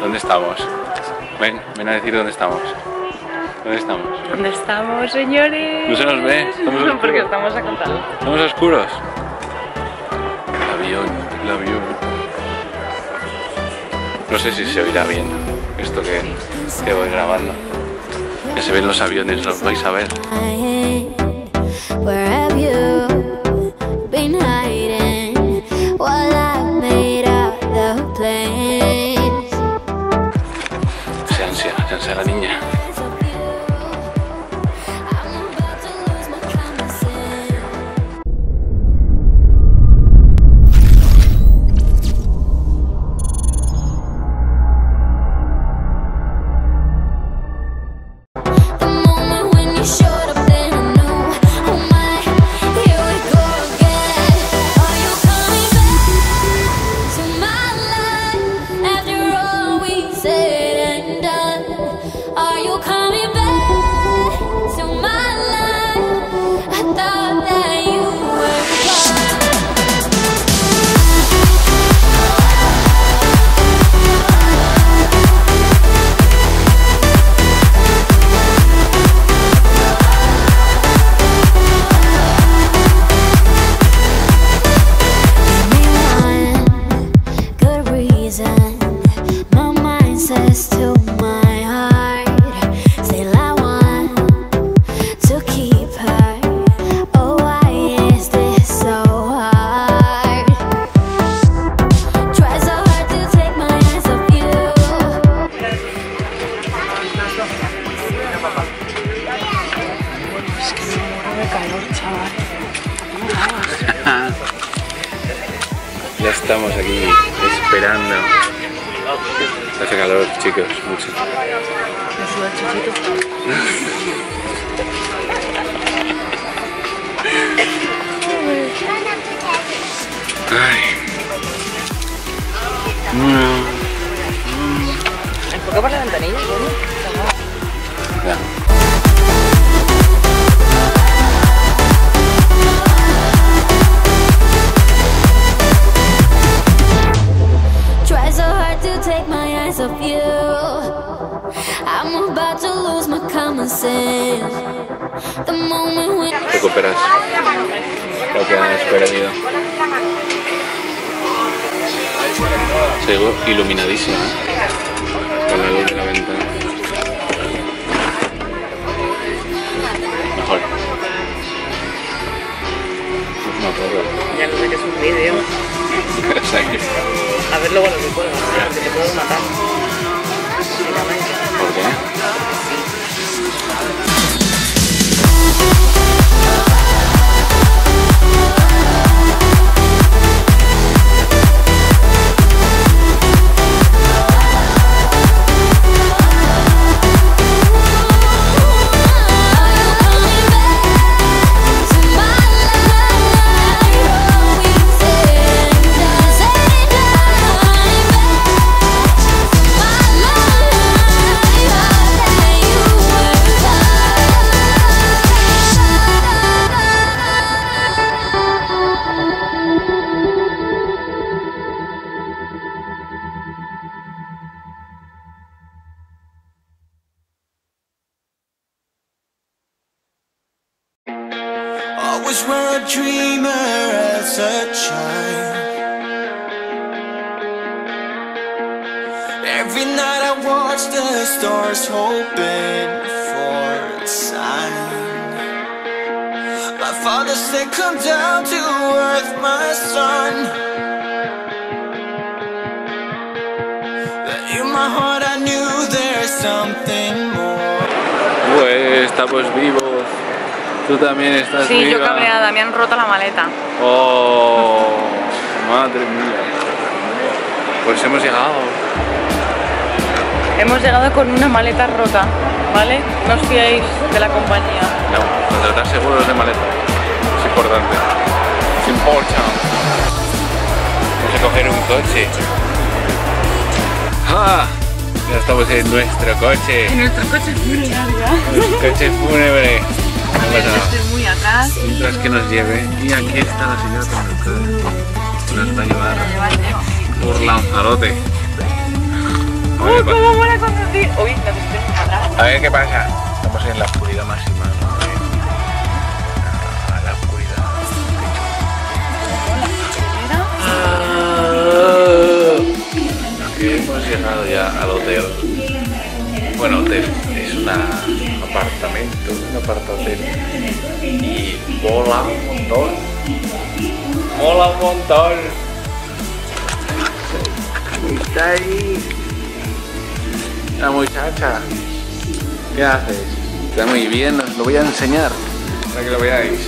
¿Dónde estamos? Ven, ven a decir dónde estamos. ¿Dónde estamos? ¿Dónde estamos, señores? No se nos ve, estamos oscuros. Porque estamos acotados. ¿Estamos oscuros? El avión, el avión. No sé si se oirá bien esto que, que voy grabando. Que se ven los aviones, los vais a ver. Ansia, se ansia la niña. Estamos aquí esperando. Hace calor, chicos, mucho. Ay. Mm, Enfoca por la ventanilla, Recuperas lo que has perdido. Sigo iluminadísimo. ¿eh? Con la luz de la ventana. Mejor. No puedo. Ya no sé que es un vídeo. O sea que- A ver luego lo que puedo. Porque te puedo matar. ¿Por qué? Always were a dreamer as a child. Every night I watch the stars, hoping for a sign. My father said, Come down to earth, my son. But in my heart, I knew there's something more. Pues estamos vivos. Tú también estás Sí, yo cabreada, me han roto la maleta. Oh, madre mía. Pues hemos llegado. Hemos llegado con una maleta rota, ¿vale? No os fiéis de la compañía. No, contratar seguros de maleta. Es importante. Es important. Vamos a coger un coche. ¡Ah! Ya estamos en nuestro coche. Nuestro coche larga. Nuestro coche fúnebre. No pasa nada. Estoy muy acá. Mientras que nos lleve. Y aquí está la señora conductora. Nos va a llevar por Lanzarote. A ver ¡Oh, cómo mola conducir! Uy, me estoy atrás. A ver qué pasa. Estamos en la oscuridad máxima. A la oscuridad. Aquí hemos llegado ya al hotel. Bueno, hotel. Es un apartamento, un apartahotel. Y mola un montón. Mola un montón. Está ahí. La muchacha. ¿Qué haces? Está muy bien, os lo voy a enseñar para que lo veáis.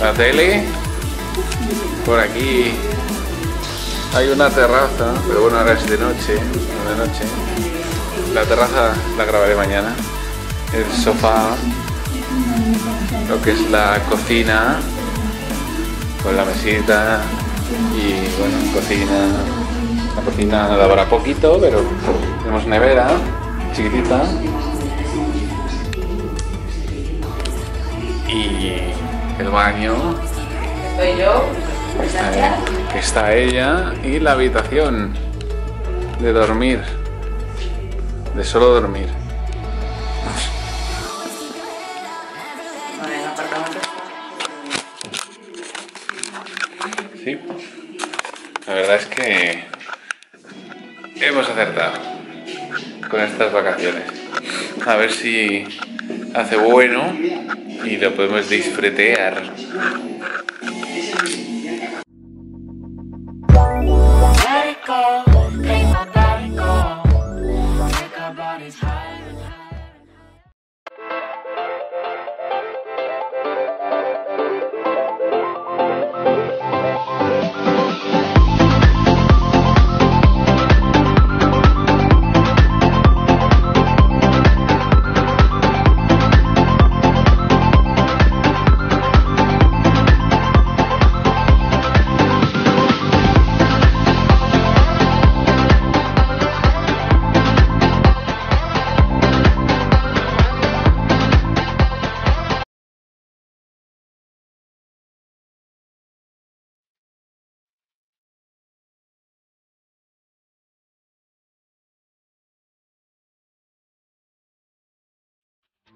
La tele. Por aquí hay una terraza, pero bueno, ahora es de noche, no de noche. La terraza la grabaré mañana. El sofá, lo que es la cocina, con la mesita y bueno, cocina. La cocina da para poquito, pero tenemos nevera chiquitita. Y el baño, Estoy yo. que está ella, y la habitación de dormir, de solo dormir. La verdad es que hemos acertado con estas vacaciones. A ver si hace bueno y lo podemos disfrutar. Michael.